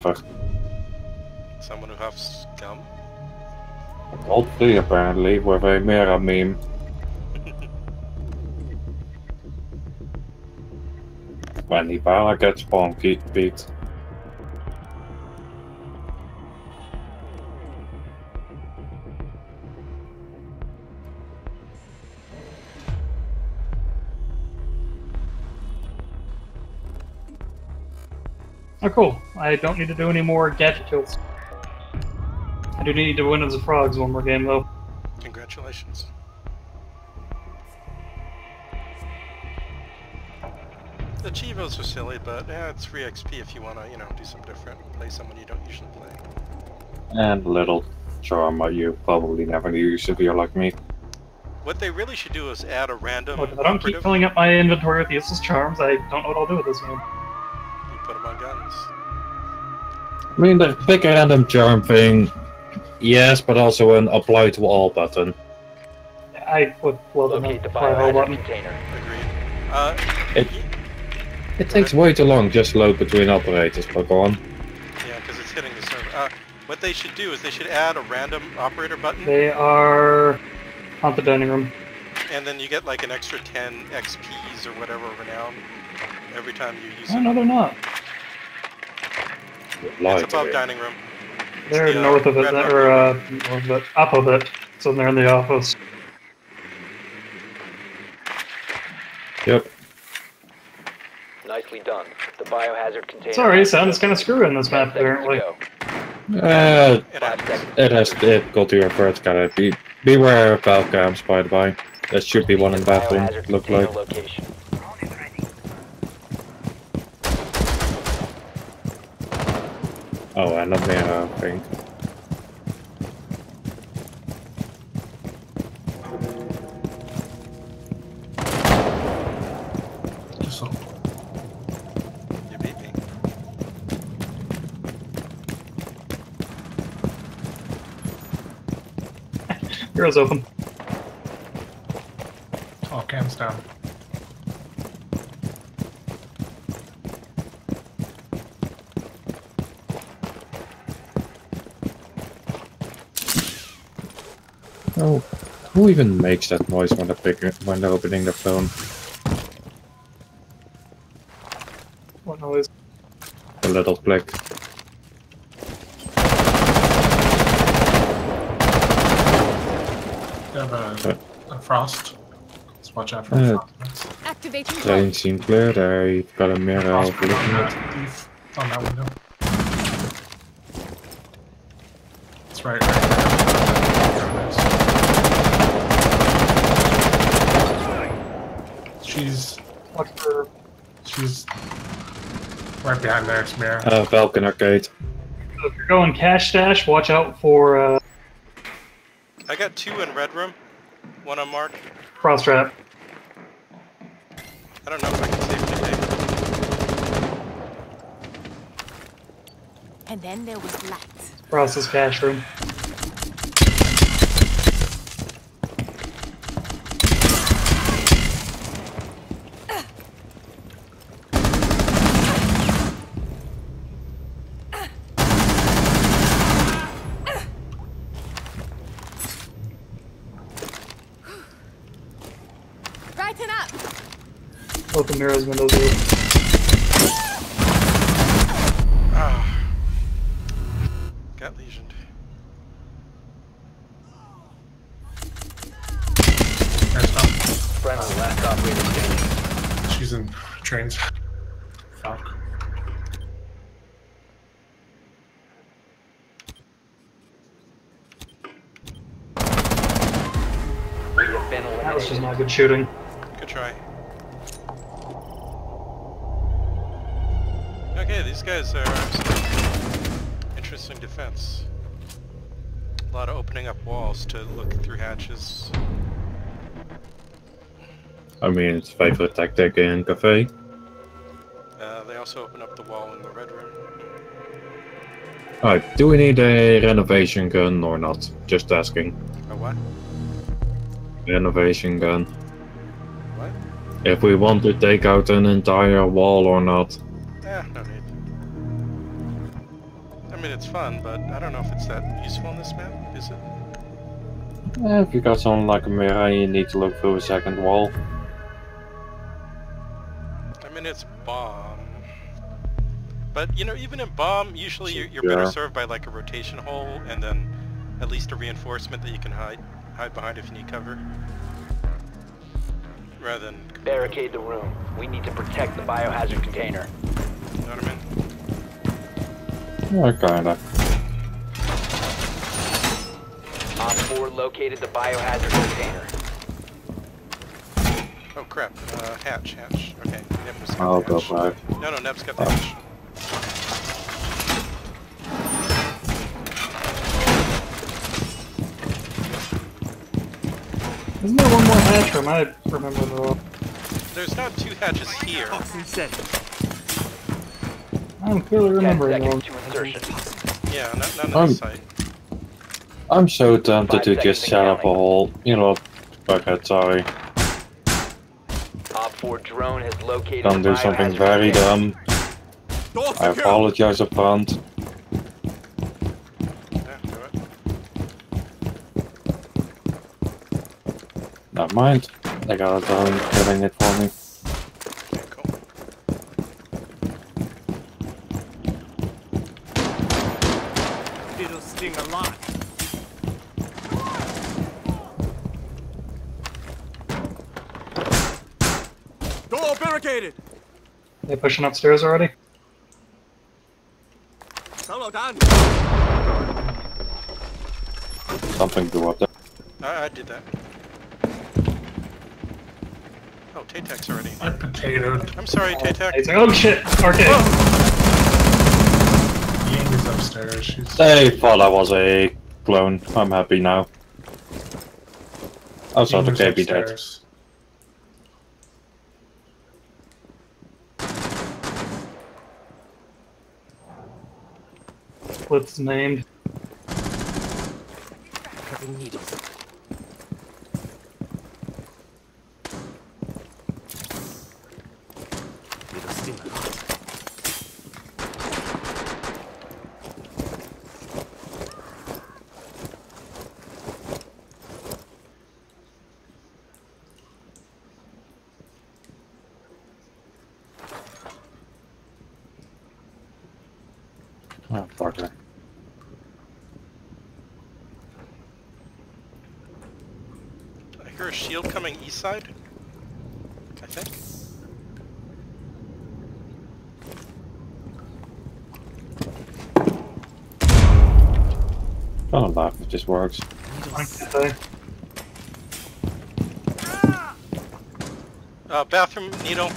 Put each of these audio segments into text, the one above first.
Someone who huffs gum? All three apparently, with a Mira meme. when Ibarra gets spawn beat. Oh, cool. I don't need to do any more gadget kills. I do need to win as the frogs one more game, though. Congratulations. The Chivos are silly, but yeah, it's free XP if you want to, you know, do something different. Play someone you don't usually play. And a little charm you probably never use if you're like me. What they really should do is add a random Look, if I don't keep filling up my inventory with useless charms, I don't know what I'll do with this one. You put them on guns. I mean, the big random charm thing, yes, but also an apply to all button. I would love an Locate the apply all biohazard button. container. Agreed. Uh, It- It takes way too long just load between operators, but go on. yeah, because it's hitting the server. Uh, what they should do is they should add a random operator button, They are on the dining room. and then you get like an extra 10 XPs or whatever renown every time you use Oh, it. no, they're not. Lie It's to above me. dining room. They're the, uh, north of it, red mark. or uh, north of it, up of it. So they're in the office. Yep. Nicely done. The biohazard container. Sorry, sounds kind of screwy in this map, Ten apparently. go. Uh, It Five happens. seconds. it has it got to your first guy. Be beware of Valk cams, by the way. There should be one in the bathroom. Look like. location. Oh, and not Mira, I think. You beat me. Heroes open. All cams down. Oh, who even makes that noise when they're picking, when they're opening the phone? What noise? A little click. You have a, a frost. Let's watch out for Uh, frost. Activating Plain seen clear there. Got a Mira Frost overlooking on it. on that window. It's right, right there. There it is. She's Watch for. she's right behind there. Smear. Mira. Uh, Falcon Arcade. If you're going cash stash, watch out for uh, I got two in red room. One on Mark. cross trap. I don't know if I can safely take. And then there was light. Cross this cash room. Brighten up! Both the mirrors windows are open. Ah. Got lesioned. There's not. Friendly last operator standing. She's in trains. Falk. We have been That was just eliminated. not good shooting. Good try. Okay, these guys are interesting defense. A lot of opening up walls to look through hatches. I mean, it's favorite tactic in cafe. Uh, they also open up the wall in the red room. Alright, do we need a renovation gun or not? Just asking. A what? Renovation gun. What? If we want to take out an entire wall or not. Eh, no need. I mean, it's fun, but I don't know if it's that useful in this map, is it? Eh, if you got something like a mirror, you need to look through a second wall. I mean, it's bomb. But, you know, even in bomb, usually you're, you're better served by like a rotation hole and then at least a reinforcement that you can hide hide behind if you need cover. Rather than, Barricade the room. We need to protect the biohazard container. you know what I mean? Yeah, kinda. Op 4 located the biohazard container. Oh crap, uh, hatch, hatch. Okay, Neb was got I'll the go hatch. back. No, no, Neb's got the Oh. hatch. Isn't there one more hatch? Or am I remembering wrong? There's not two hatches here. I'm clearly remembering wrong. seconds to insertion. Yeah, not, not on site. I'm so tempted to just seconds set up a counting. hole. You know, fuck it, sorry. Op 4 drone has located Gonna the do something very container. dumb. I apologize up front. Yeah, do it. Never mind. They got it done killing it for me. Okay, cool. It'll a lot. Door barricaded. They pushing upstairs already? Hello, Dan. Something blew up there. I, I did that. Oh, Tay-Tech's already. I potatoed. I'm sorry, Tay-Tech. He's like, oh shit, arcade. Ying is upstairs. She's They thought I was a clone. I'm happy now. Oh, so the Ying's KB dead. What's named? Cutting needles. It'll sting a lot. Oh, fucker. I hear a shield coming east side. I think. Don't laugh, it just works. Uh, bathroom needle.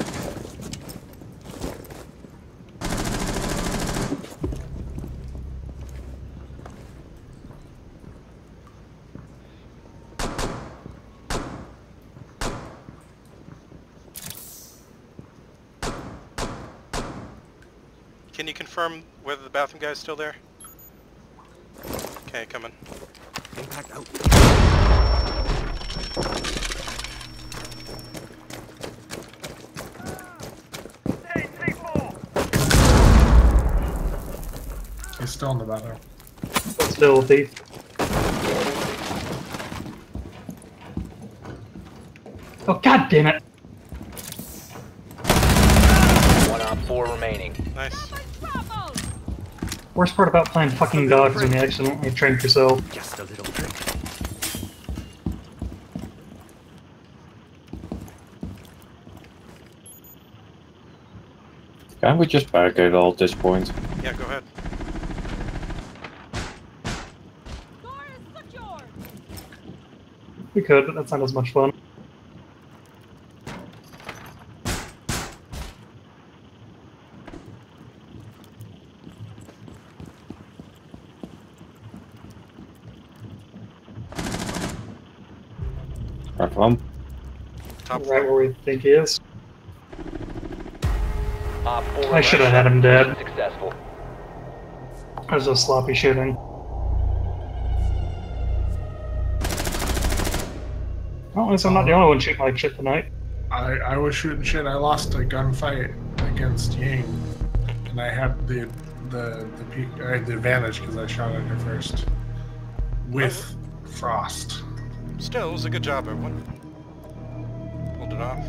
Can you confirm whether the bathroom guy is still there? Okay, coming. Impact out. He's still in the bathroom. Still thief. Oh god damn it! One Op 4 remaining. Nice. Worst part about playing fucking dogs when you accidentally drink yourself. Just a little drink. Can't we just barricade all at this point? Yeah, go ahead. We could, but that's not as much fun. Right from. Top right where we think he is. Op 4 I should have had him dead. Successful. That was just sloppy shooting. Well, at least I'm not the only one shooting like shit tonight. I, I was shooting shit. I lost a gunfight against Ying, and I had the the the, pe- I had the advantage because I shot at her first with frost. Still, it was a good job, everyone. It off.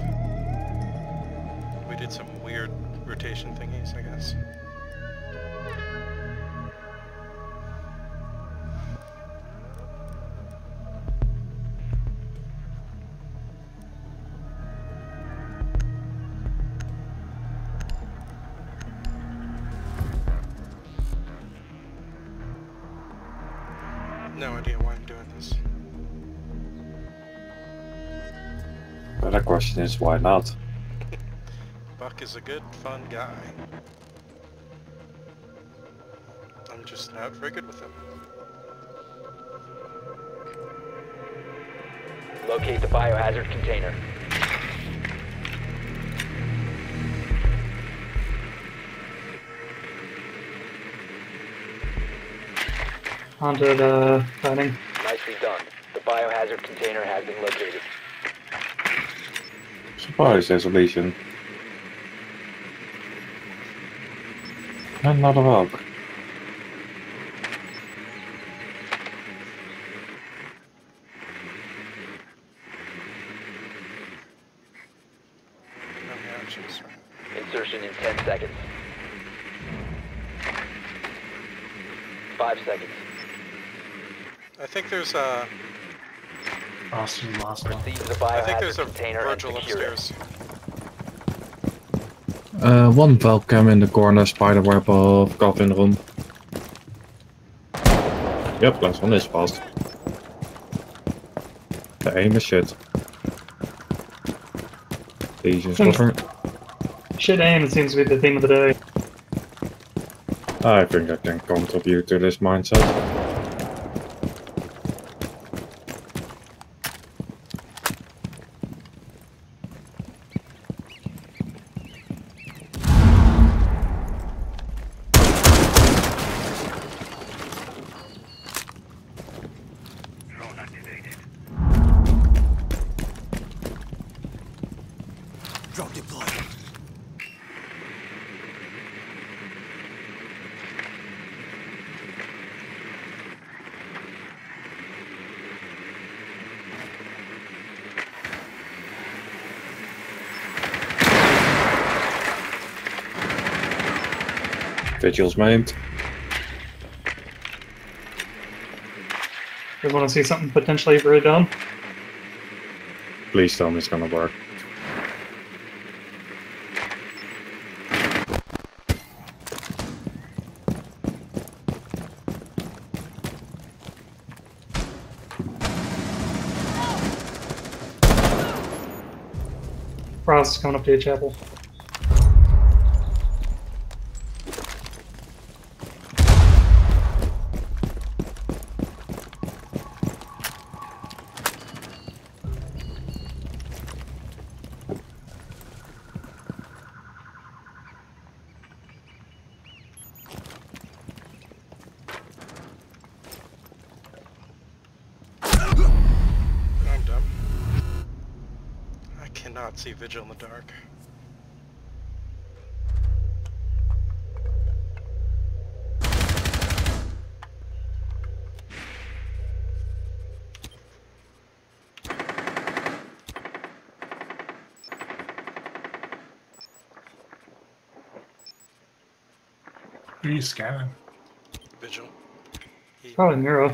We did some weird rotation thingies, I guess. No idea why I'm doing this. But the question is, why not? Buck is a good, fun guy. I'm just not very good with him. Locate the biohazard container. Onto the dining. Nicely done. The biohazard container has been located. Surprise isolation. Another bug. No reactions. Insertion in 10 seconds. 5 seconds. I think there's a. Frost is the one. The I think there's a container and Vigil upstairs. Uh, one Valk cam in the corner, spiderweb of coffin room. Yep, last one is fast. The aim is shit. Asian Hmm. Shit aim, it seems to be the theme of the day. I think I can contribute to this mindset. Vigil's maimed. We want to see something potentially very dumb. Please tell me it's gonna work. Frost is coming up to your chapel. See Vigil in the dark. Who are you scanning? Vigil. He, Probably Miro.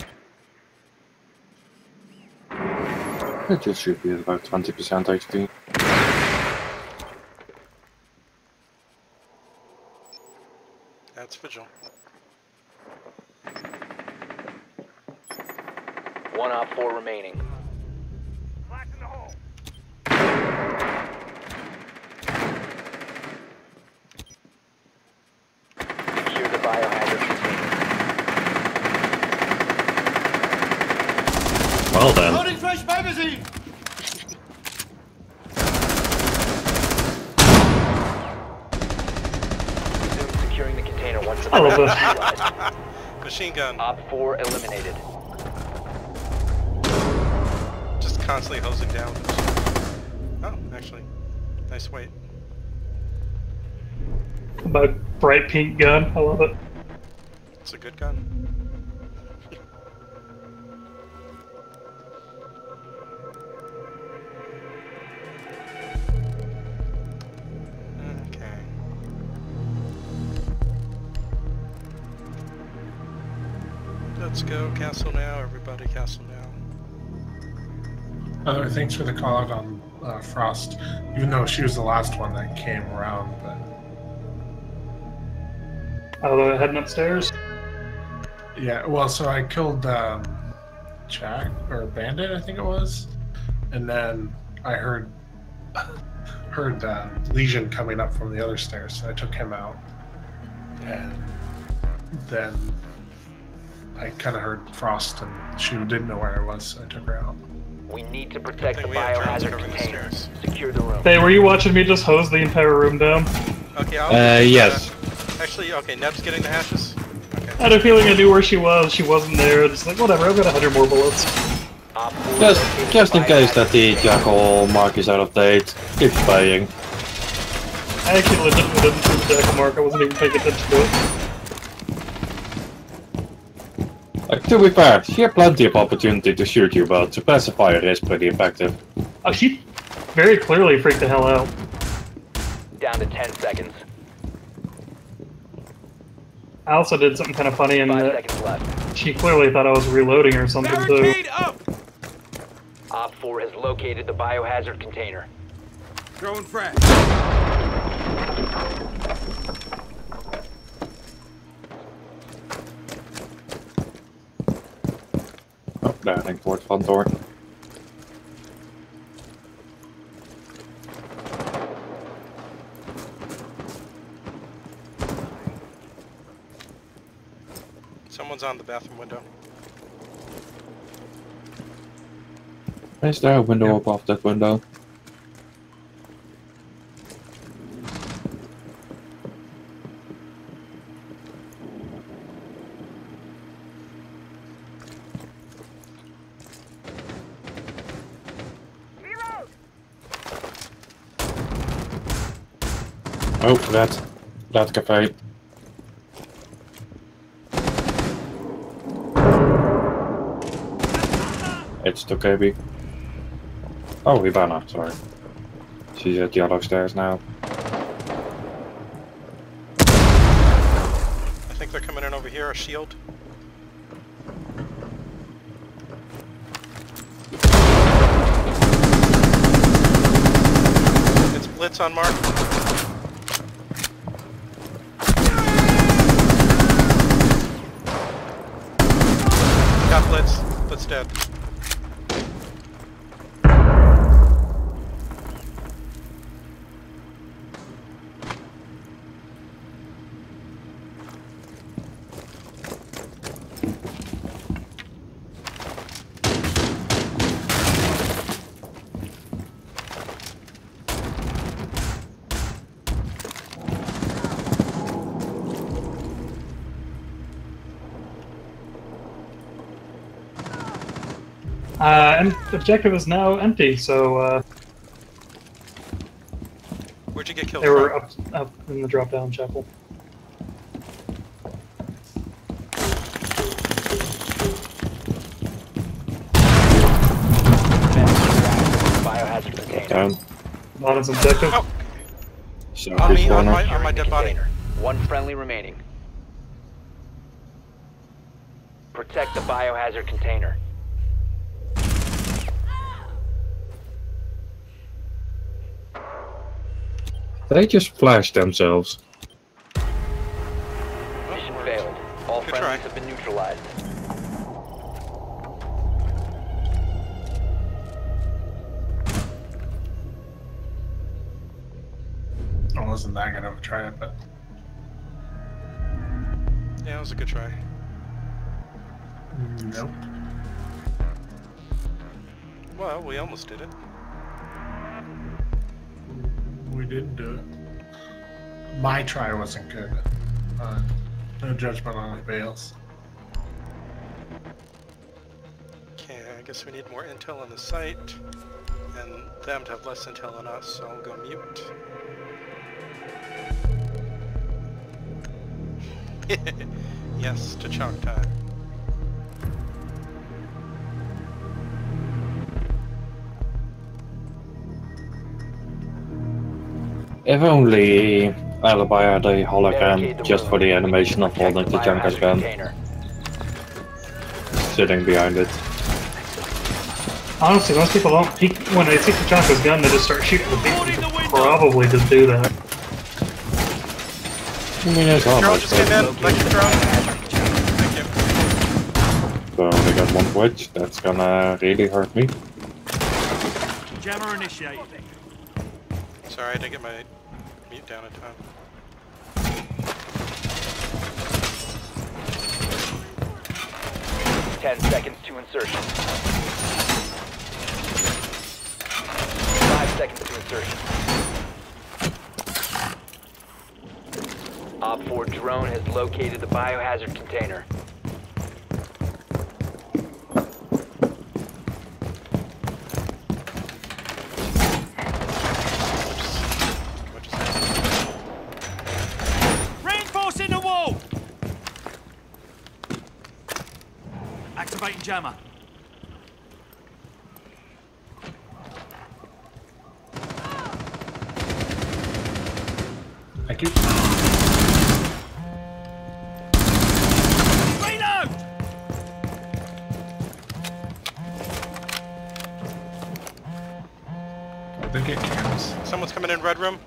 Vigil should be at about 20% HP. That's Vigil. One op 4 remaining. Secure the biohazard container. Well then. Resume securing the container once the I love threat this. is neutralized. Machine gun. Op 4 eliminated. Just constantly hosing down. Oh, actually. Nice weight. About bright pink gun. I love it. It's a good gun. Go castle now, everybody castle now. Uh, thanks for the call out on uh, Frost, even though she was the last one that came around. But Oh, they're heading upstairs. yeah, well, so I killed um, Jack or Bandit, I think it was, and then I heard heard uh, Lesion coming up from the other stairs, so I took him out, and then I kind of heard Frost, and she didn't know where I was, so I took her out. We need to protect the thing we have drones biohazard covering the Secure the room. Hey, were you watching me just hose the entire room down? Okay, I'll Uh, yes. actually, okay, Neb's getting the hatches. Okay. I had a feeling I knew where she was. She wasn't there. Just like, whatever, I've got a hundred more bullets. Just, just the in case that the Jackal mark is out of date, keep playing. I actually legitimately didn't see the jackal mark. I wasn't even paying attention to it. Like, to be fair, she had plenty of opportunity to shoot you, but suppressive fire is pretty effective. Oh, she very clearly freaked the hell out. Down to 10 seconds. I also did something kind of funny in Five that seconds left. she clearly thought I was reloading or something too. Op 4 has located the biohazard container. Throwing frag. Daar denk ik voor het van door. Someone's on the bathroom window. Is there a window above that window? That, that cafe. It's the KB. Oh, Ivana, sorry. She's at yellow stairs now. I think they're coming in over here, a shield. It's Blitz on mark. Blitz. Uh, and the objective is now empty, so uh, Where'd you get killed they were up up in the drop down chapel. Biohazard container. Down. Bottom's objective. Oh, Southeast on me, on my, on my dead body. Container. One friendly remaining. Protect the biohazard container. They just flashed themselves. Mission failed. All Good friendlies try. have been neutralized. I wasn't that good of a try, but Yeah, it was a good try. nope. Well, we almost did it. Didn't do it. My try wasn't good. Uh, no judgment on anybody else. Okay, I guess we need more intel on the site, and them to have less intel on us, so I'll go mute. yes, to Choctaw. If only Alibi had a Barricade hologram just for the animation of holding the the Junker's gun, sitting behind it. Honestly, most people don't peek when they see Tachanka's gun. They just start shooting the people. Probably just do that. I mean, it's all Drone right, just came in. Electric drone. Thank you. So I only got one twitch, that's gonna really hurt me. Jammer initiated. Sorry, I didn't get my mute down in time. Ten seconds to insertion. Five seconds to insertion. Op 4 drone has located the biohazard container. What just happened? Reinforcing the wall! Activating jammer. Thank you. Reload! They get cams. Someone's coming in red room.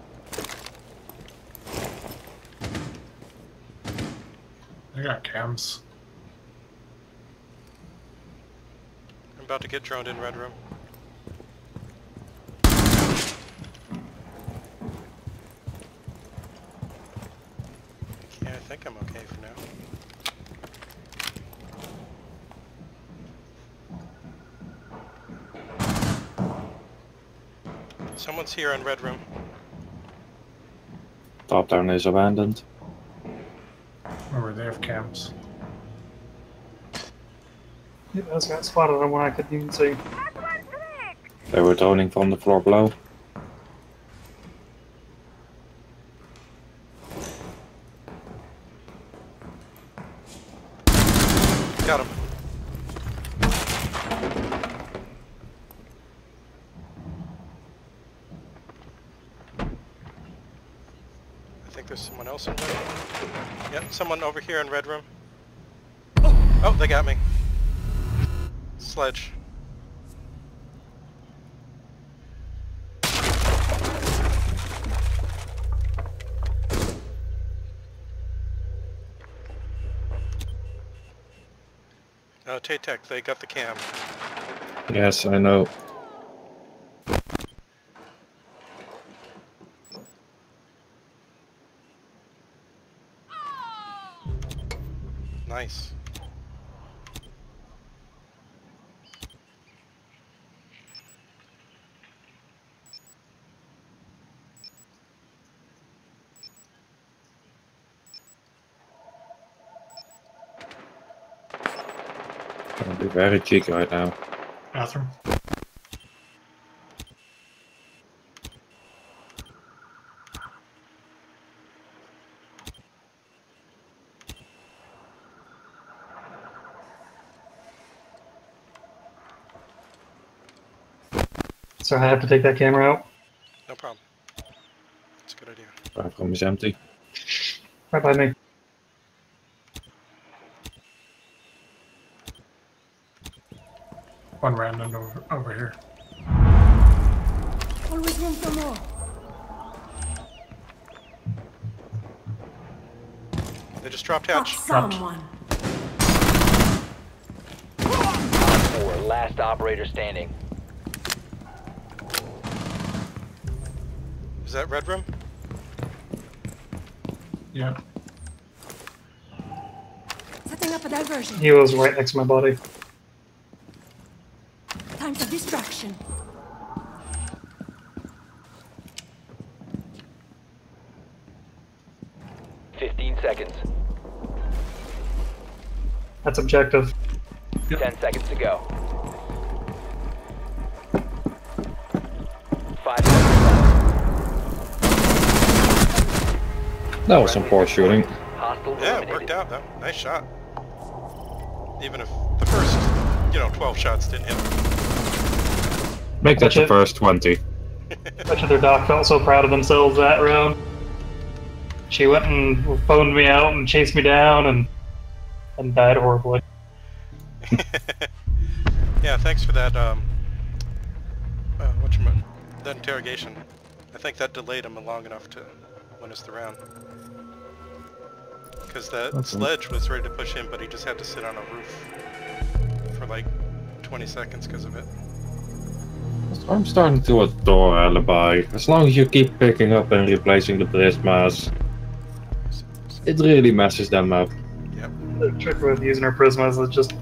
They got cams. About to get droned in red room. Yeah, I think I'm okay for now. Someone's here in red room. Top down is abandoned. Remember, they have cams. Yeah, those got spotted on when I couldn't even see. They were droning from the floor below. Got him. I think there's someone else in there. Yep, someone over here in red room. Oh, Oh, they got me. Sledge. Uh, oh, Tay-Tech, they got the cam. Yes, I know. Nice. Gonna be very cheeky right now. Bathroom. So I have to take that camera out. No problem. That's a good idea. Bathroom is empty. Right by me. One random over, over here. Always room for more. They just dropped Got hatch. someone. Op 4 last operator standing. Is that red room? Yeah. Setting up a diversion. He was right next to my body. Time for distraction. Fifteen seconds. That's objective. Ten seconds to go. Five seconds left. That was some poor shooting. Hostile Hostiles Yeah, it eliminated. worked out though. Nice shot. Even if the first, you know, 12 shots didn't hit. Make that Watch the first 20. Bet you their doc felt so proud of themselves that round. She went and phoned me out and chased me down and and died horribly. yeah, thanks for that, um, uh, whatchamit, that interrogation. I think that delayed him long enough to win us the round. Because that Okay. sledge was ready to push in, but he just had to sit on a roof for like 20 seconds because of it. I'm starting to adore Alibi. As long as you keep picking up and replacing the prismas, it really messes them up. Yep. The trick with using our prismas is just